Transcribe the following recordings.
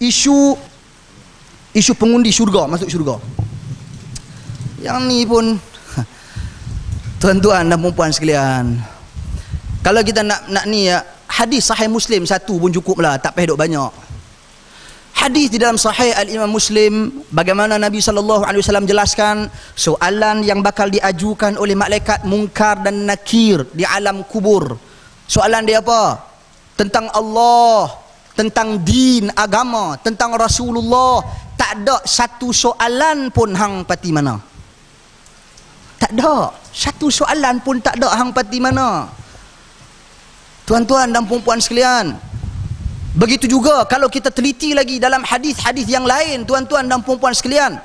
isu isu pengundi syurga masuk syurga. Yang ni pun tuan-tuan dan puan sekalian. Kalau kita nak nak ni ya hadis sahih muslim satu pun cukup lah tak payah duk banyak. Hadis di dalam sahih al-imam muslim bagaimana nabi sallallahu alaihi wasallam jelaskan soalan yang bakal diajukan oleh malaikat mungkar dan nakir di alam kubur. Soalan dia apa? Tentang Allah tentang din agama tentang Rasulullah tak ada satu soalan pun hang pati mana. Tak ada. Satu soalan pun tak ada hang pati mana. Tuan-tuan dan puan-puan sekalian begitu juga kalau kita teliti lagi dalam hadis-hadis yang lain tuan-tuan dan puan-puan sekalian.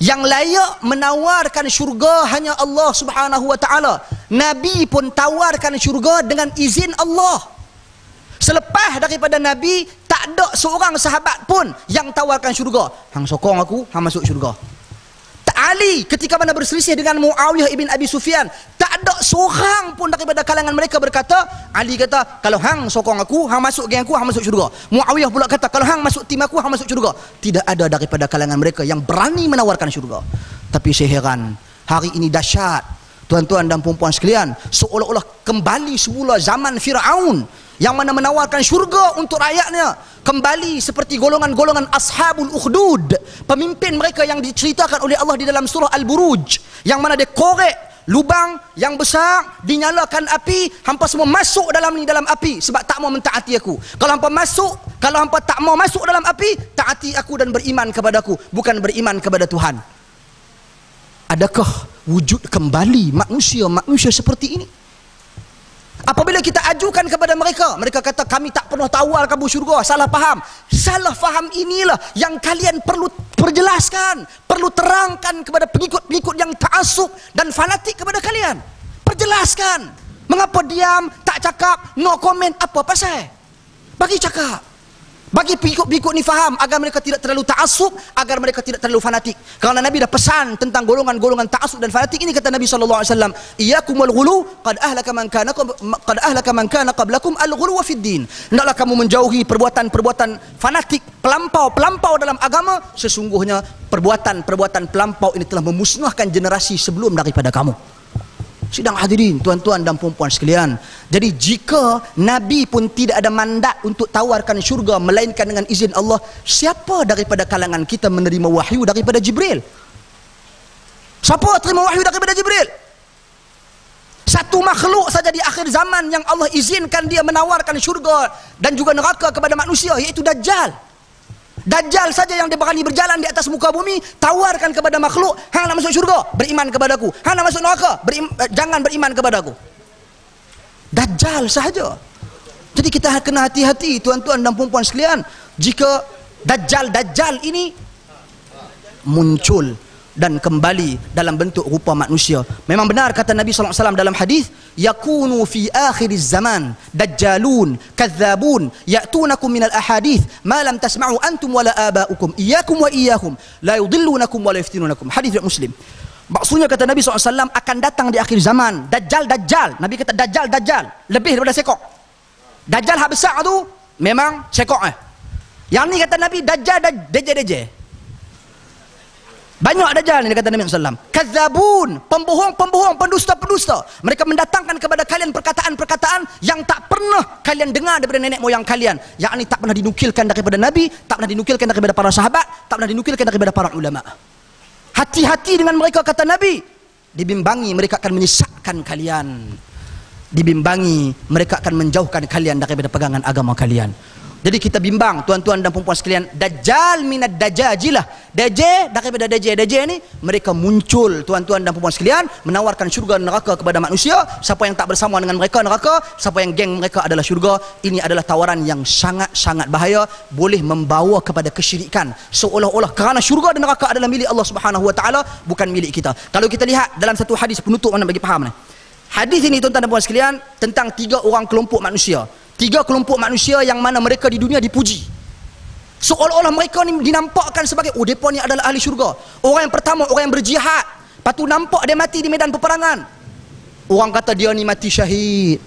Yang layak menawarkan syurga hanya Allah Subhanahu wa taala. Nabi pun tawarkan syurga dengan izin Allah Selepas daripada Nabi tak ada seorang sahabat pun yang tawarkan syurga. Hang sokong aku, hang masuk syurga. Tak Ali ketika mana berselisih dengan Muawiyah ibn Abi Sufyan, tak ada seorang pun daripada kalangan mereka berkata, Ali kata, kalau hang sokong aku, hang masuk geng aku, hang masuk syurga. Muawiyah pula kata, kalau hang masuk tim aku, hang masuk syurga. Tidak ada daripada kalangan mereka yang berani menawarkan syurga. Tapi saya heran, hari ini dahsyat. Tuan-tuan dan puan-puan sekalian, seolah-olah kembali semula zaman Firaun yang mana menawarkan syurga untuk rakyatnya. Kembali seperti golongan-golongan ashabul ukhdud. Pemimpin mereka yang diceritakan oleh Allah di dalam surah Al-Buruj. Yang mana dia korek lubang yang besar dinyalakan api hampa semua masuk dalam ni dalam api sebab tak mau mentaati aku. Kalau hampa masuk kalau hampa tak mau masuk dalam api taati aku dan beriman kepadaku bukan beriman kepada Tuhan. Adakah wujud kembali manusia manusia seperti ini Apabila kita ajukan kepada mereka, mereka kata kami tak pernah tawar kamu syurga, salah faham. Salah faham inilah yang kalian perlu perjelaskan, perlu terangkan kepada pengikut-pengikut yang ta'asuk dan fanatik kepada kalian. Perjelaskan. Mengapa diam, tak cakap, no comment, apa pasal? Bagi cakap. Bagi pengikut-pengikut ni faham agar mereka tidak terlalu ta'asub, agar mereka tidak terlalu fanatik. Kerana Nabi dah pesan tentang golongan-golongan ta'asub dan fanatik ini kata Nabi sallallahu alaihi wasallam, "Iyyakum wal ghulu, qad ahlaka man kana qad ahlaka man kana qablakum al ghulu fid din." Hendaklah kamu menjauhi perbuatan-perbuatan fanatik, pelampau-pelampau dalam agama, sesungguhnya perbuatan-perbuatan pelampau ini telah memusnahkan generasi sebelum daripada kamu. Sidang hadirin, tuan-tuan dan puan-puan sekalian. Jadi jika Nabi pun tidak ada mandat untuk tawarkan syurga melainkan dengan izin Allah, siapa daripada kalangan kita menerima wahyu daripada Jibril? Siapa terima wahyu daripada Jibril? Satu makhluk saja di akhir zaman yang Allah izinkan dia menawarkan syurga dan juga neraka kepada manusia, iaitu Dajjal. Dajjal saja yang dia berani berjalan di atas muka bumi tawarkan kepada makhluk hang nak masuk syurga beriman kepada aku hang nak masuk neraka berim, eh, jangan beriman kepada aku Dajjal sahaja. Jadi kita kena hati-hati tuan-tuan dan puan-puan sekalian jika Dajjal-Dajjal ini muncul dan kembali dalam bentuk rupa manusia. Memang benar kata Nabi sallallahu alaihi wasallam dalam hadis, yakunu fi akhir zaman dajjalun kadzabun ya'tunakum min al-ahadith ma lam tasma'u antum wala aba'ukum iyyakum wa iyyahum la yudillunakum wa la yaftinunakum. Hadis Muslim. Maksudnya kata Nabi SAW akan datang di akhir zaman Dajjal, Dajjal Nabi kata Dajjal, Dajjal Lebih daripada sekok Dajjal hak besar tu Memang sekok eh Yang ni kata Nabi Dajjal, Dajjal, Dajjal. Banyak dajjal ni kata Nabi SAW. Kazabun, pembohong-pembohong, pendusta-pendusta. Mereka mendatangkan kepada kalian perkataan-perkataan yang tak pernah kalian dengar daripada nenek moyang kalian. Yang ini tak pernah dinukilkan daripada Nabi, tak pernah dinukilkan daripada para sahabat, tak pernah dinukilkan daripada para ulama. Hati-hati dengan mereka kata Nabi. Dibimbangi mereka akan menyesatkan kalian. Dibimbangi mereka akan menjauhkan kalian daripada pegangan agama kalian. Jadi kita bimbang tuan-tuan dan puan-puan sekalian Dajjal minat dajajilah Dajjal daripada Dajjal Dajjal ni Mereka muncul tuan-tuan dan puan-puan sekalian Menawarkan syurga neraka kepada manusia. Siapa yang tak bersama dengan mereka neraka Siapa yang geng mereka adalah syurga. Ini adalah tawaran yang sangat-sangat bahaya Boleh membawa kepada kesyirikan. Seolah-olah kerana syurga dan neraka adalah milik Allah subhanahu wa ta'ala Bukan milik kita. Kalau kita lihat dalam satu hadis penutup mana bagi faham ni. Hadis ini tuan-tuan dan puan sekalian Tentang tiga orang kelompok manusia Tiga kelompok manusia yang mana mereka di dunia dipuji. Seolah-olah mereka ni dinampakkan sebagai, oh mereka ni adalah ahli syurga. Orang yang pertama, orang yang berjihad. Lepas tu nampak dia mati di medan peperangan. Orang kata dia ni mati syahid.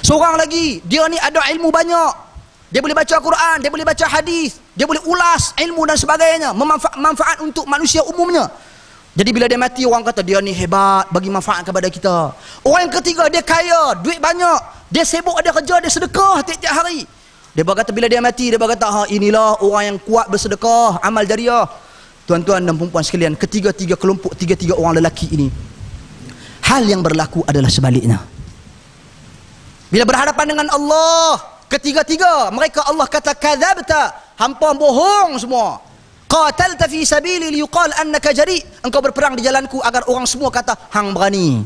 Seorang lagi, dia ni ada ilmu banyak. dia boleh baca Quran, dia boleh baca hadis, dia boleh ulas ilmu dan sebagainya, memanfaat manfaat untuk manusia umumnya. Jadi bila dia mati orang kata dia ni hebat bagi manfaat kepada kita. Orang yang ketiga dia kaya, duit banyak, dia sibuk ada kerja, dia sedekah tiap-tiap hari. Dia berkata bila dia mati dia berkata ha inilah orang yang kuat bersedekah, amal jariah. Tuan-tuan dan puan sekalian, ketiga-tiga kelompok, tiga-tiga orang lelaki ini hal yang berlaku adalah sebaliknya. Bila berhadapan dengan Allah, ketiga-tiga mereka Allah kata kadzabta, hampa bohong semua qatalta fi sabili liyuqal annaka jari engkau berperang di jalanku agar orang semua kata hang berani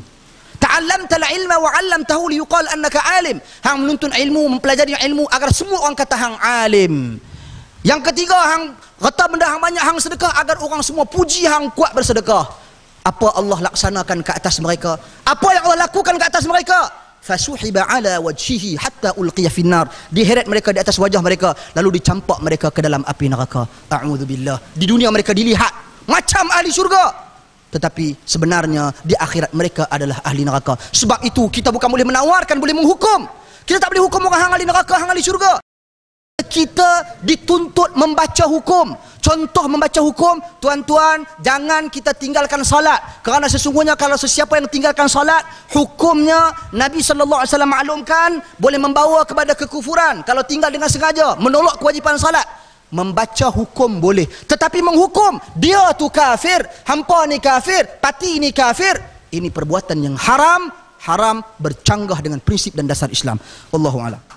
ta'allamta al-ilma wa 'allamtahu liyuqal annaka alim. Hang menuntut ilmu mempelajari ilmu agar semua orang kata hang alim. Yang ketiga hang kata benda hang banyak hang sedekah agar orang semua puji hang kuat bersedekah. Apa Allah laksanakan ke atas mereka? Apa yang Allah lakukan ke atas mereka? Fasuhiba ala wajhihi hatta ulqiya finnar. Diheret mereka di atas wajah mereka lalu dicampak mereka ke dalam api neraka. A'udzubillah. Di dunia mereka dilihat macam ahli syurga tetapi sebenarnya di akhirat mereka adalah ahli neraka. Sebab itu kita bukan boleh menawarkan boleh menghukum. Kita tak boleh hukum orang hang ahli neraka hang ahli syurga. Kita dituntut membaca hukum. Contoh membaca hukum tuan-tuan jangan kita tinggalkan salat kerana sesungguhnya kalau sesiapa yang tinggalkan salat hukumnya Nabi sallallahu alaihi wasallam maklumkan boleh membawa kepada kekufuran. Kalau tinggal dengan sengaja menolak kewajipan salat membaca hukum boleh. Tetapi menghukum dia tu kafir hampa ni kafir pati ni kafir. Ini perbuatan yang haram haram bercanggah dengan prinsip dan dasar Islam. Wallahu a'lam